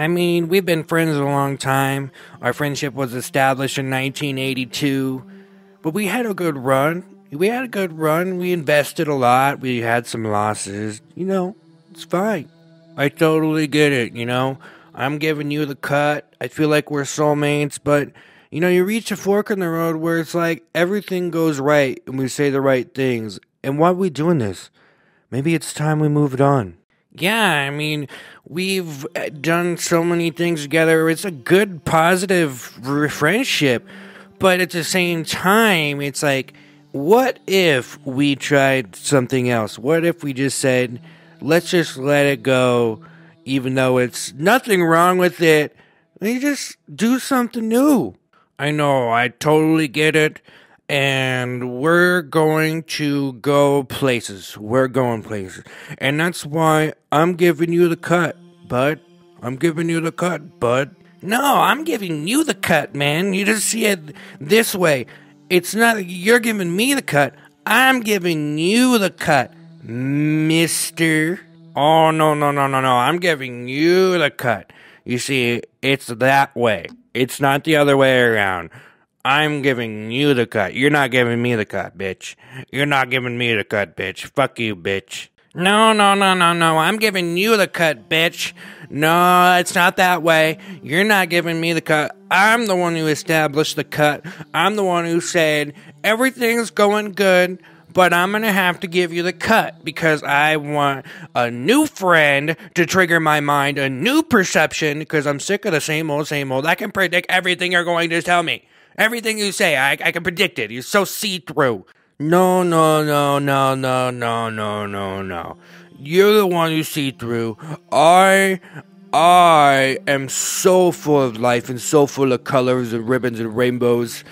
I mean, we've been friends a long time. Our friendship was established in 1982, but we had a good run. We had a good run. We invested a lot. We had some losses. You know, it's fine. I totally get it, you know. I'm giving you the cut. I feel like we're soulmates, but you know, you reach a fork in the road where it's like everything goes right and we say the right things. And why are we doing this? Maybe it's time we moved on. Yeah, I mean, we've uh, done so many things together. It's a good, positive friendship. But at the same time, it's like, what if we tried something else? What if we just said, let's just let it go, even though it's nothing wrong with it? You just do something new. I know, I totally get it. And we're going to go places. We're going places. And that's why I'm giving you the cut, bud. I'm giving you the cut, bud. No, I'm giving you the cut, man. You just see it this way. It's not you're giving me the cut. I'm giving you the cut, mister. Oh, no, no, no, no, no. I'm giving you the cut. You see, it's that way. It's not the other way around. I'm giving you the cut. You're not giving me the cut, bitch. You're not giving me the cut, bitch. Fuck you, bitch. No, no, no, no, no. I'm giving you the cut, bitch. No, it's not that way. You're not giving me the cut. I'm the one who established the cut. I'm the one who said everything's going good, but I'm going to have to give you the cut because I want a new friend to trigger my mind, a new perception because I'm sick of the same old, same old. I can predict everything you're going to tell me. Everything you say, I, I can predict it. You're so see through. No, no, no, no, no, no, no, no, no. You're the one who see through. I, I am so full of life and so full of colors and ribbons and rainbows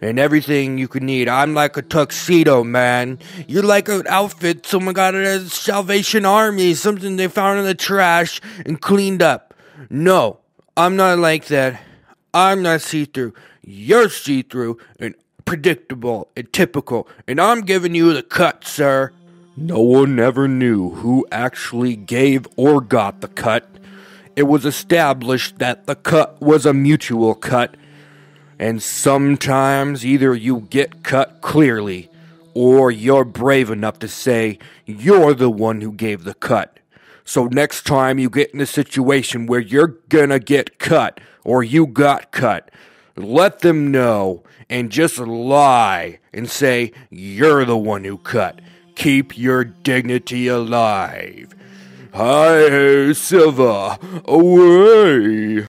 and everything you could need. I'm like a tuxedo, man. You're like an outfit someone got at a Salvation Army, something they found in the trash and cleaned up. No, I'm not like that. I'm not see through. You're see through and predictable and typical, and I'm giving you the cut, sir. No one ever knew who actually gave or got the cut. It was established that the cut was a mutual cut, and sometimes either you get cut clearly, or you're brave enough to say you're the one who gave the cut. So next time you get in a situation where you're gonna get cut, or you got cut, let them know and just lie and say you're the one who cut. Keep your dignity alive. Hi, Silver, away!